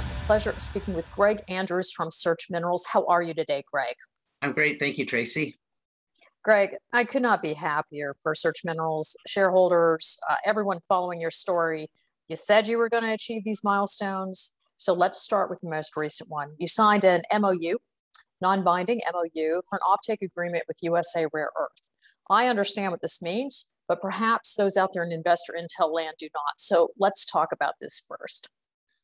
have the pleasure of speaking with Greg Andrews from Search Minerals. How are you today, Greg? I'm great. Thank you, Tracy. Greg, I could not be happier for Search Minerals shareholders, uh, everyone following your story. You said you were going to achieve these milestones. So let's start with the most recent one. You signed an MOU, non binding MOU, for an offtake agreement with USA Rare Earth. I understand what this means, but perhaps those out there in investor intel land do not. So let's talk about this first.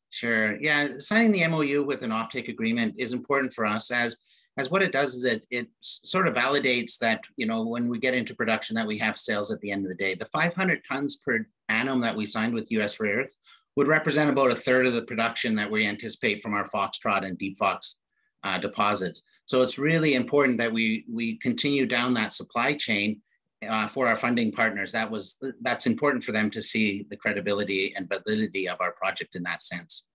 Sure. Yeah, signing the MOU with an offtake agreement is important for us as as what it does is it it sort of validates that you know when we get into production that we have sales at the end of the day. The 500 tons per annum that we signed with US Rare Earth would represent about a third of the production that we anticipate from our Foxtrot and Deep Fox uh, deposits. So it's really important that we we continue down that supply chain uh, for our funding partners. That was that's important for them to see the credibility and validity of our project in that sense.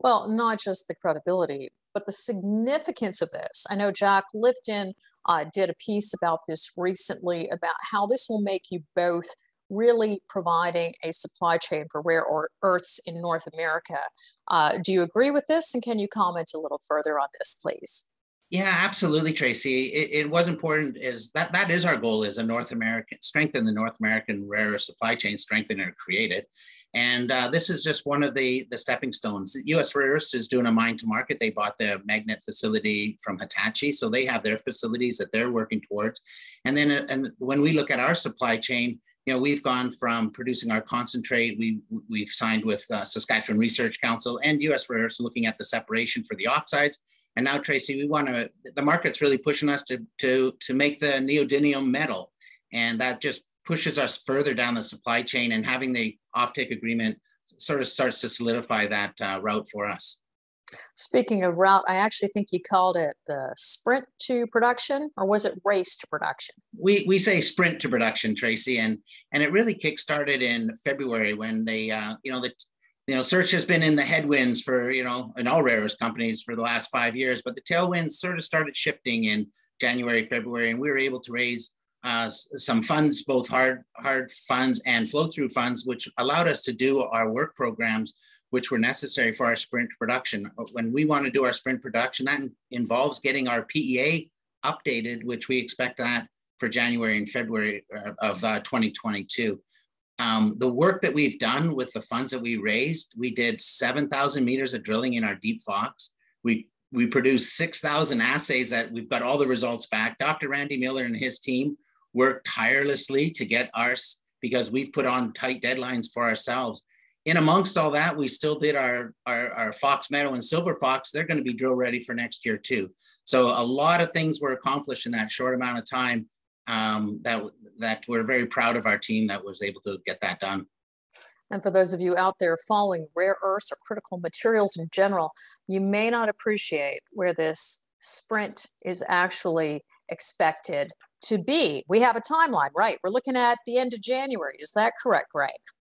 Well, not just the credibility, but the significance of this. I know Jack Lifton uh, did a piece about this recently about how this will make you both really providing a supply chain for rare earths in North America. Uh, do you agree with this? And can you comment a little further on this, please? Yeah, absolutely, Tracy. It, it, was important is that that is our goal is a North American strengthen the North American rare supply chain, strengthen or create it. And uh, this is just one of the, the stepping stones. US Rare Earths is doing a mine to market. They bought the magnet facility from Hitachi. So they have their facilities that they're working towards. And then uh, and when we look at our supply chain, you know, we've gone from producing our concentrate, we, we've signed with uh, Saskatchewan Research Council and US Rare Earths looking at the separation for the oxides. And now, Tracy, we want to, the market's really pushing us to, to, to make the neodymium metal. And that just pushes us further down the supply chain and having the offtake agreement sort of starts to solidify that uh, route for us. Speaking of route, I actually think you called it the sprint to production, or was it race to production? We we say sprint to production, Tracy, and and it really kickstarted in February when they, uh, you know, the you know, search has been in the headwinds for you know in all rare companies for the last five years, but the tailwinds sort of started shifting in January, February, and we were able to raise uh, some funds, both hard hard funds and flow through funds, which allowed us to do our work programs, which were necessary for our sprint production. When we want to do our sprint production, that involves getting our PEA updated, which we expect that for January and February uh, of uh, 2022. Um, the work that we've done with the funds that we raised, we did 7,000 meters of drilling in our Deep Fox. We we produced 6,000 assays that we've got all the results back. Dr. Randy Miller and his team worked tirelessly to get ours because we've put on tight deadlines for ourselves. In amongst all that, we still did our, our, our Fox Meadow and Silver Fox. They're going to be drill ready for next year too. So a lot of things were accomplished in that short amount of time um, that, that we're very proud of our team that was able to get that done. And for those of you out there following rare earths or critical materials in general, you may not appreciate where this sprint is actually expected to be. We have a timeline, right? We're looking at the end of January. Is that correct, Greg?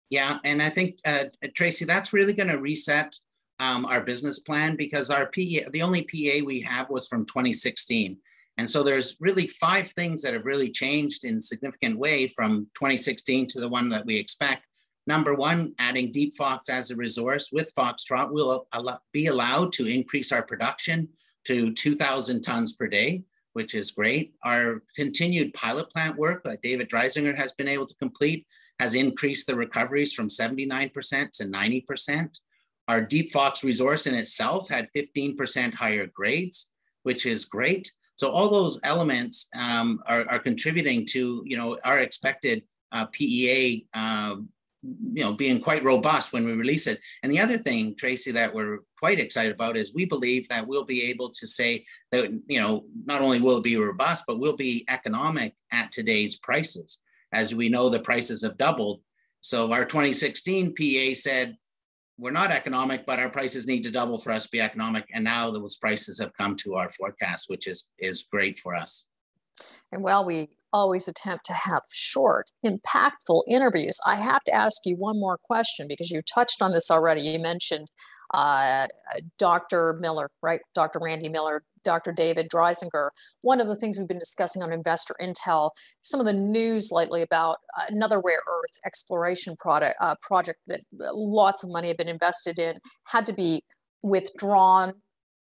Yeah, and I think uh, Tracy, that's really going to reset um, our business plan because our PA, the only PA we have was from 2016. And so there's really five things that have really changed in significant way from 2016 to the one that we expect. Number one, adding Deep Fox as a resource with Foxtrot will be allowed to increase our production to 2,000 tons per day which is great. Our continued pilot plant work that David Dreisinger has been able to complete has increased the recoveries from 79% to 90%. Our Deep Fox resource in itself had 15% higher grades, which is great. So all those elements um, are, are, contributing to you know our expected uh, PEA um, you know being quite robust when we release it. And the other thing tracy that we're quite excited about is we believe that we'll be able to say that you know not only will it be robust but we'll be economic at today's prices. As we know the prices have doubled. So our 2016 pa said we're not economic but our prices need to double for us to be economic and now those prices have come to our forecast which is is great for us and while we always attempt to have short, impactful interviews. I have to ask you one more question because you touched on this already. You mentioned uh, Dr. Miller, right? Dr. Randy Miller, Dr. David Dreisinger. One of the things we've been discussing on Investor Intel, some of the news lately about another rare earth exploration product, uh, project that lots of money had been invested in, had to be withdrawn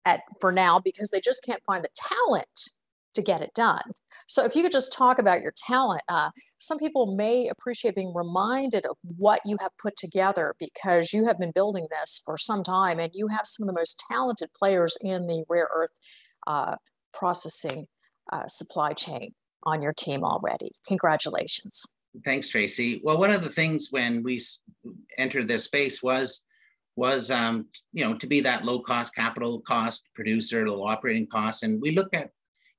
at for now because they just can't find the talent to get it done. So if you could just talk about your talent, uh, some people may appreciate being reminded of what you have put together because you have been building this for some time and you have some of the most talented players in the rare earth uh, processing uh, supply chain on your team already. Congratulations. Thanks, Tracy. Well, one of the things when we entered this space was was um, you know to be that low cost capital cost producer, low operating costs, and we look at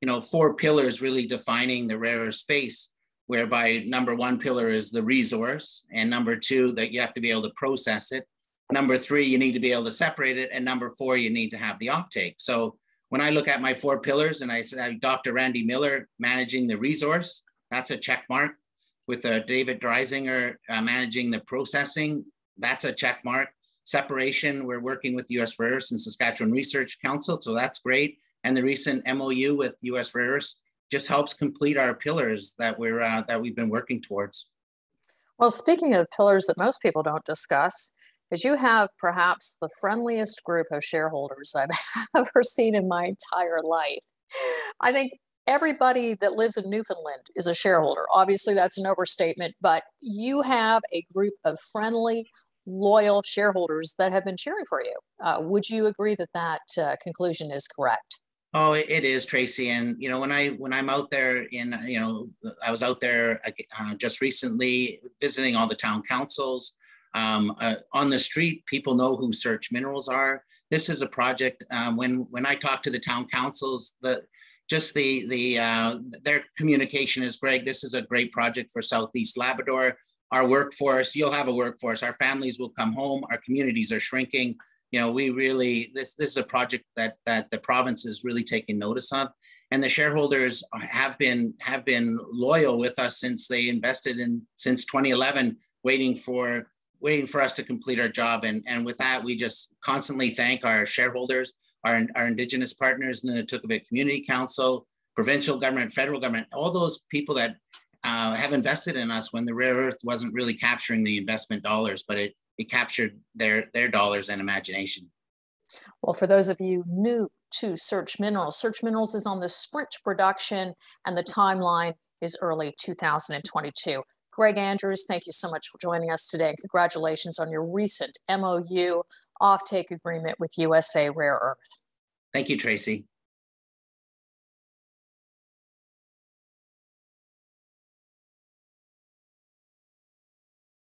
you know four pillars really defining the rare earth space. Whereby number one pillar is the resource, and number two that you have to be able to process it. Number three, you need to be able to separate it, and number four, you need to have the offtake. So when I look at my four pillars and I say Dr. Randy Miller managing the resource, that's a check mark. With uh, David Dreisinger uh, managing the processing, that's a check mark. Separation, we're working with US Rare Earths and Saskatchewan Research Council, so that's great. And the recent MOU with US Rare Earths just helps complete our pillars that we're uh, that we've been working towards. Well, speaking of pillars that most people don't discuss, is you have perhaps the friendliest group of shareholders I've ever seen in my entire life. I think everybody that lives in Newfoundland is a shareholder. Obviously, that's an overstatement, but you have a group of friendly, loyal shareholders that have been cheering for you. Uh, would you agree that that uh, conclusion is correct? Oh, it is, Tracy. And you know, when I when I'm out there in, you know, I was out there uh, just recently visiting all the town councils um, uh, on the street, people know who Search Minerals are. This is a project. Um, when when I talk to the town councils, the just the the uh, their communication is Greg. This is a great project for Southeast Labrador. Our workforce, you'll have a workforce. Our families will come home. Our communities are shrinking. You know, we really this this is a project that that the province is really taking notice of, and the shareholders have been have been loyal with us since they invested in since 2011, waiting for waiting for us to complete our job. And, and with that, we just constantly thank our shareholders, our, our Indigenous partners, the NunatuKavut Community Council, provincial government, federal government, all those people that uh, have invested in us when the rare earth wasn't really capturing the investment dollars, but it, it captured their, their dollars and imagination. Well, for those of you new to Search Minerals, Search Minerals is on the sprint production and the timeline is early 2022. Greg Andrews, thank you so much for joining us today. And congratulations on your recent MOU offtake agreement with USA Rare Earth. Thank you, Tracy.